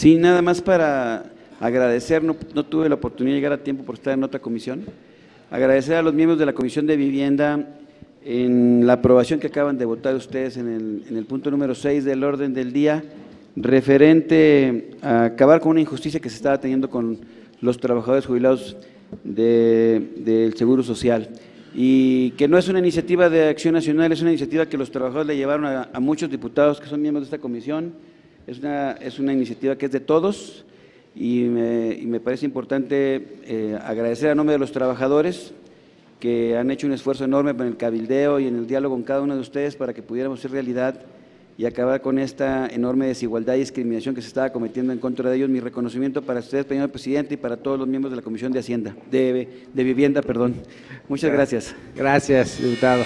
Sí, nada más para agradecer, no, no tuve la oportunidad de llegar a tiempo por estar en otra comisión, agradecer a los miembros de la Comisión de Vivienda en la aprobación que acaban de votar ustedes en el, en el punto número 6 del orden del día, referente a acabar con una injusticia que se estaba teniendo con los trabajadores jubilados de- del Seguro Social. Y que no es una iniciativa de acción nacional, es una iniciativa que los trabajadores le llevaron a muchos diputados que son miembros de esta comisión. Es una, es una iniciativa que es de todos y me, y me parece importante eh, agradecer a nombre de los trabajadores que han hecho un esfuerzo enorme en el cabildeo y en el diálogo con cada uno de ustedes para que pudiéramos hacer realidad y acabar con esta enorme desigualdad y discriminación que se estaba cometiendo en contra de ellos. Mi reconocimiento para ustedes, señor presidente, y para todos los miembros de la Comisión de Hacienda, de, de Vivienda, perdón. Muchas gracias. Gracias, diputado.